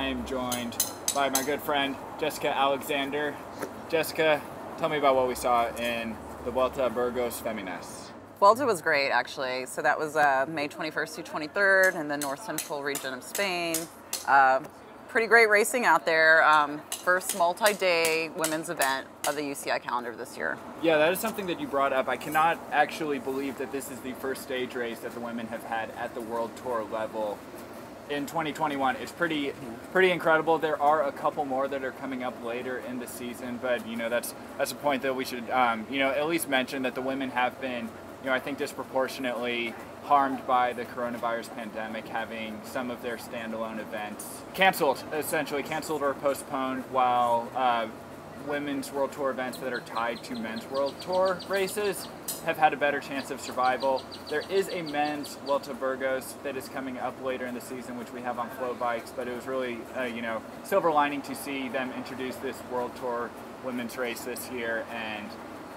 I am joined by my good friend Jessica Alexander. Jessica, tell me about what we saw in the Vuelta Burgos Feminas. Vuelta was great, actually. So that was uh, May 21st to 23rd in the north central region of Spain. Uh, pretty great racing out there. Um, first multi-day women's event of the UCI calendar this year. Yeah, that is something that you brought up. I cannot actually believe that this is the first stage race that the women have had at the World Tour level in 2021. It's pretty pretty incredible. There are a couple more that are coming up later in the season, but you know that's that's a point that we should um, you know at least mention that the women have been you know I think disproportionately harmed by the coronavirus pandemic, having some of their standalone events canceled, essentially canceled or postponed, while uh, women's World Tour events that are tied to men's World Tour races have had a better chance of survival. There is a men's Vuelta Burgos that is coming up later in the season, which we have on flow bikes, but it was really, uh, you know, silver lining to see them introduce this World Tour women's race this year and,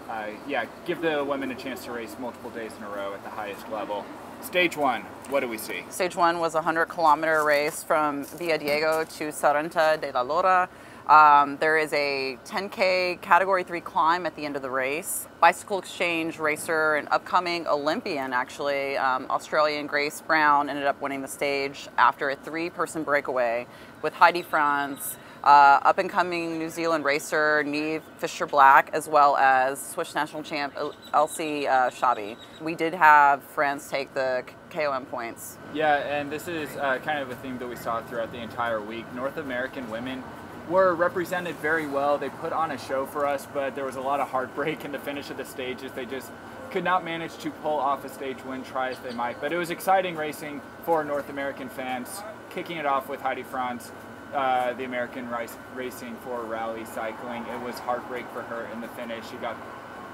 uh, yeah, give the women a chance to race multiple days in a row at the highest level. Stage one, what do we see? Stage one was a 100 kilometer race from Villadiego to Saranta de la Lora. Um, there is a 10K Category 3 climb at the end of the race. Bicycle Exchange racer and upcoming Olympian, actually, um, Australian Grace Brown ended up winning the stage after a three-person breakaway with Heidi Franz, uh, up-and-coming New Zealand racer Niamh Fisher Black, as well as Swiss national champ Elsie uh. We did have Franz take the KOM points. Yeah, and this is uh, kind of a theme that we saw throughout the entire week. North American women were represented very well. They put on a show for us, but there was a lot of heartbreak in the finish of the stages. They just could not manage to pull off a stage win, try as they might. But it was exciting racing for North American fans, kicking it off with Heidi Franz, uh, the American race, racing for rally cycling. It was heartbreak for her in the finish. She got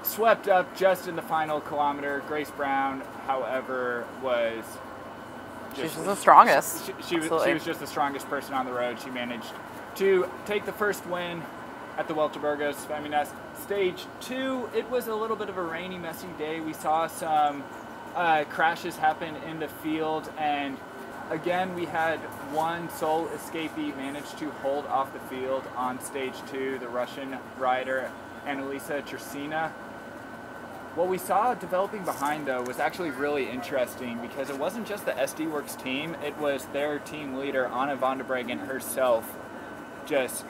swept up just in the final kilometer. Grace Brown, however, was just, She's the strongest. She, she, she, was, she was just the strongest person on the road. She managed to take the first win at the Vuelta Burgos Feminas. Stage two, it was a little bit of a rainy, messy day. We saw some uh, crashes happen in the field, and again, we had one sole escapee manage to hold off the field on stage two, the Russian rider Anastasia Chursina. What we saw developing behind, though, was actually really interesting because it wasn't just the SD Worx team, it was their team leader, Anna van der Breggen herself, just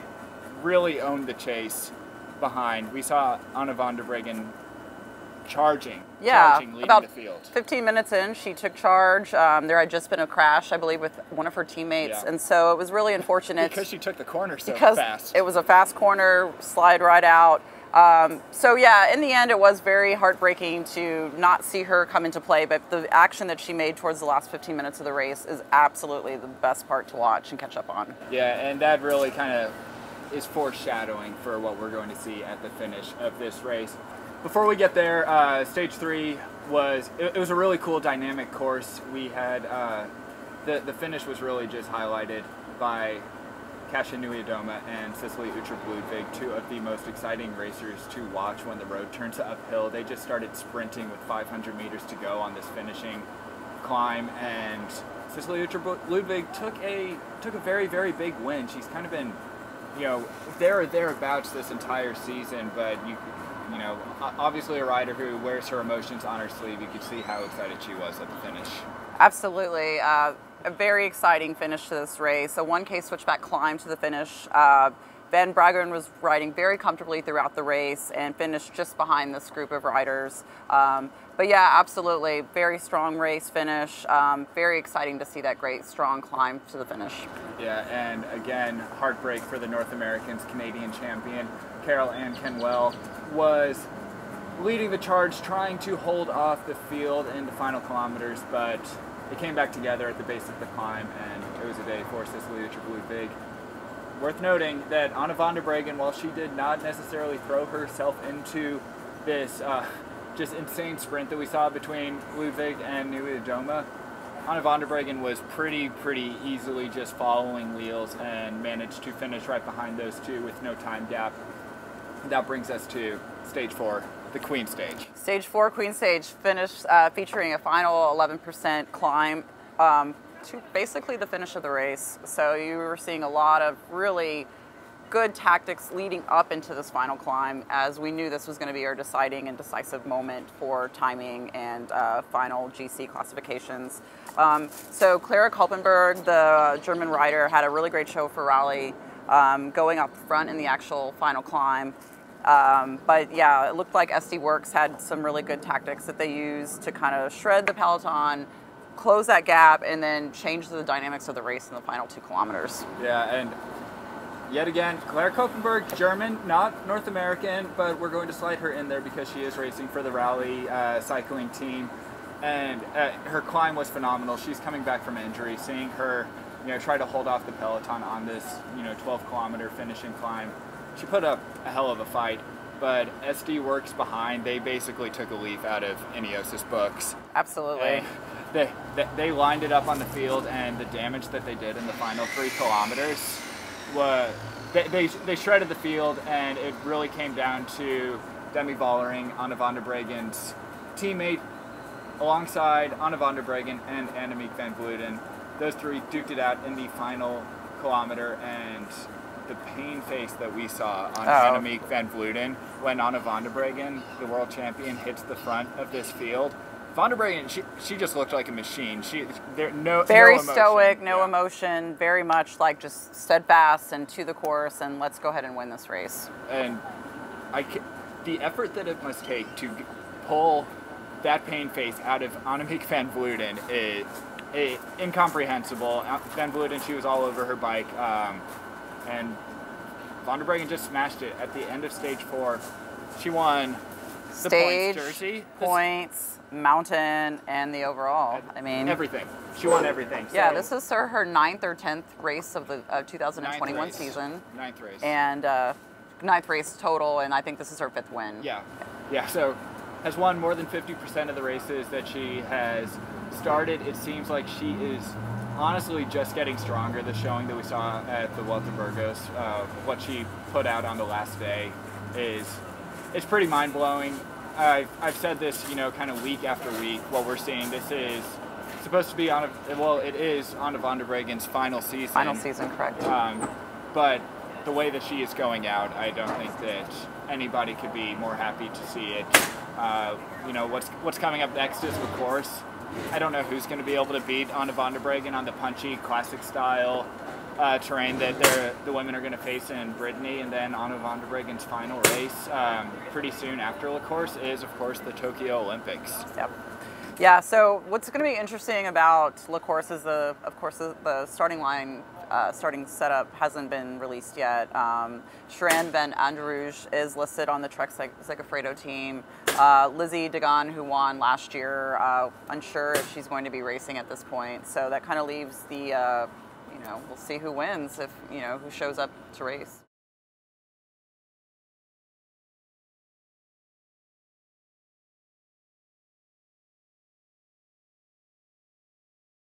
really owned the chase behind. We saw Anna van der Breggen charging, yeah, charging, about 15 minutes in, she took charge. Um, there had just been a crash, I believe, with one of her teammates, yeah. and so it was really unfortunate because she took the corner so because fast. It was a fast corner, slide right out. Um, so yeah, in the end, it was very heartbreaking to not see her come into play. But the action that she made towards the last 15 minutes of the race is absolutely the best part to watch and catch up on. Yeah, and that really kind of is foreshadowing for what we're going to see at the finish of this race. Before we get there, uh, stage three was it, it, was a really cool dynamic course. We had uh, the the finish was really just highlighted by Kasia Niewiadoma and Uttrup Ludwig, two of the most exciting racers to watch when the road turns uphill. They just started sprinting with 500 meters to go on this finishing climb, and Uttrup Ludwig took a took a very very big win. She's kind of been, you know, there or thereabouts this entire season, but you you know, obviously a rider who wears her emotions on her sleeve. You could see how excited she was at the finish. Absolutely. Uh, a very exciting finish to this race. A 1K switchback climb to the finish. Uh, Van Breggen was riding very comfortably throughout the race and finished just behind this group of riders. Um, but yeah, absolutely, very strong race finish. Um, very exciting to see that great strong climb to the finish. Yeah, and again, heartbreak for the North Americans. Canadian champion Carol Ann Canuel was leading the charge, trying to hold off the field in the final kilometers, but they came back together at the base of the climb, and it was a day for Cecilie Ludwig. Worth noting that Anna van der Breggen, while she did not necessarily throw herself into this uh, just insane sprint that we saw between Ludwig and Niewiadoma, Anna van der Breggen was pretty, pretty easily just following wheels and managed to finish right behind those two with no time gap. That brings us to stage four, the Queen stage. Stage four, Queen stage, finished uh, featuring a final 11% climb. Um, to basically the finish of the race. So you were seeing a lot of really good tactics leading up into this final climb as we knew this was going to be our deciding and decisive moment for timing and uh, final GC classifications. Um, so Clara Koppenburg, the German rider, had a really great show for Rally, um, going up front in the actual final climb. Um, but yeah, it looked like SD Worx had some really good tactics that they used to kind of shred the peloton, close that gap, and then change the dynamics of the race in the final two kilometers. Yeah, and yet again, Claire Koppenburg, German, not North American, but we're going to slide her in there because she is racing for the rally uh, cycling team. And uh, her climb was phenomenal. She's coming back from injury. Seeing her, you know, try to hold off the peloton on this, you know, 12 kilometer finishing climb, she put up a hell of a fight. But SD Worx behind. They basically took a leaf out of Ineos's books. Absolutely. They, they, they lined it up on the field, and the damage that they did in the final three kilometers was they, they, they shredded the field, and it really came down to Demi Vollering, Anna van der Breggen's teammate, alongside Anna van der Breggen and Annemiek van Vleuten. Those three duked it out in the final kilometer, and the pain face that we saw on Oh. Annemiek van Vleuten when Anna van der Breggen, the world champion, hits the front of this field. Van der Breggen, she, she just looked like a machine. She there no Very no stoic, no Yeah. emotion, very much like just steadfast and to the course, and let's go ahead and win this race. and I the effort that it must take to pull that pain face out of Annemiek van Vleuten is, is incomprehensible. Uh, Van Vleuten, she was all over her bike, um, and Van der Breggen just smashed it at the end of stage four. She won the Stage, points jersey, points, mountain, and the overall. I mean, everything. She won everything. yeah, this is her, her ninth or tenth race of the uh, ninth 2021 race. season, Ninth race. and uh, ninth race total, and I think this is her fifth win. Yeah, yeah. So has won more than 50% of the races that she has started. It seems like she is honestly just getting stronger. The showing that we saw at the Vuelta Burgos, uh, what she put out on the last day, is it's pretty mind blowing. I've, I've said this, you know, kind of week after week. What we're seeing, this is supposed to be on a well, it is on Van der Breggen's final season. Final season, correct. Um, but the way that she is going out, I don't think that anybody could be more happy to see it. Uh, you know, what's what's coming up next is, of course, I don't know who's going to be able to beat Anna van der Breggen on the punchy, classic style uh, terrain that the women are going to face in Brittany, and then Anna van der Breggen's final race um, pretty soon after La Course is, of course, the Tokyo Olympics. Yep. Yeah. So what's going to be interesting about La Course is the, of course, the, the starting line, uh, starting setup hasn't been released yet. Um, Sharon Van Anrooij is listed on the Trek Seg- Segafredo team. Uh, Lizzie Deignan, who won last year, uh, unsure if she's going to be racing at this point. So that kind of leaves the, uh, you know, we'll see who wins if you know who shows up to race.